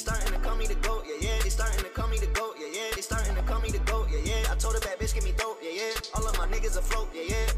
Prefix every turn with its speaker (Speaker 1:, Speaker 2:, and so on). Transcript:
Speaker 1: starting to call me the goat, yeah, yeah. They starting to call me the goat, yeah, yeah. They starting to call me the goat, yeah, yeah. I told a bad bitch, give me dope, yeah, yeah. All of my niggas afloat, yeah, yeah.